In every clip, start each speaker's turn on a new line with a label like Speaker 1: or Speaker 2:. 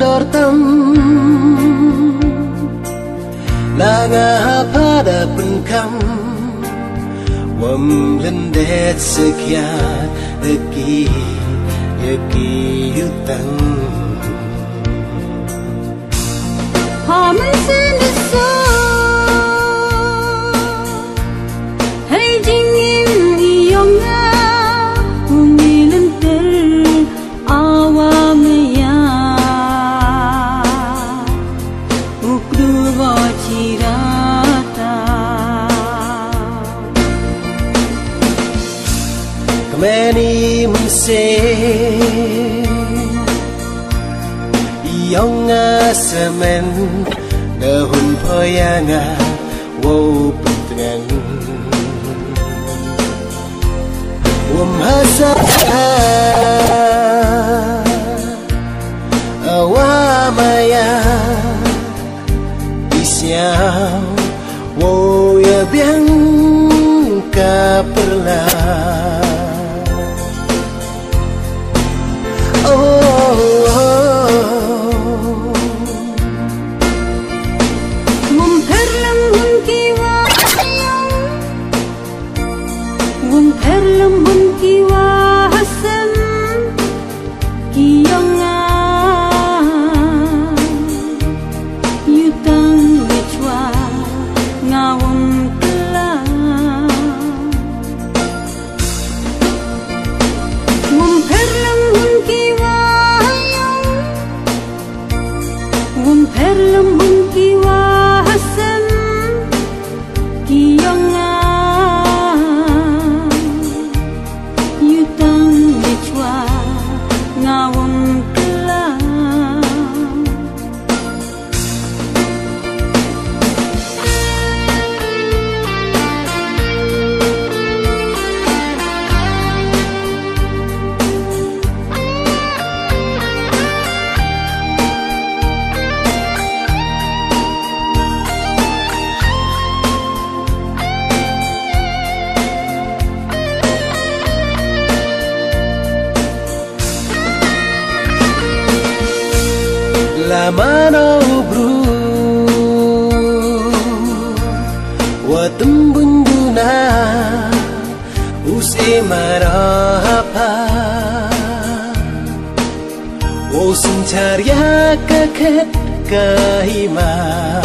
Speaker 1: dortam Langa pada penkam Wam lendet sekian Eki Eki yutang
Speaker 2: Ukdu
Speaker 1: Kameni mse Yong Iyonga semen Dahun poyanga Wo putren Wom hasa Awamaya Isyao Kaperlah Ngum oh, oh, oh,
Speaker 2: Memperlembun perlam Memperlembun kiwa Hasem Kiyonga 봄패를 문기와 슴 기억나 유던 미와 나와
Speaker 1: ceria kakek kehimah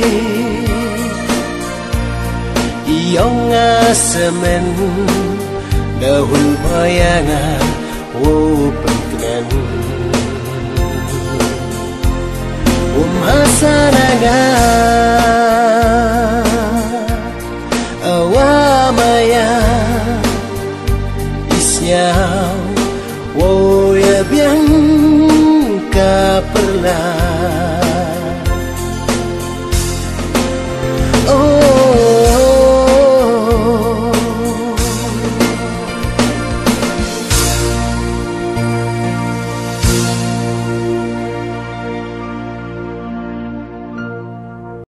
Speaker 1: semen daun bayangan oh pengkenan um hasanaga awamaya isnya, oh ya biang ka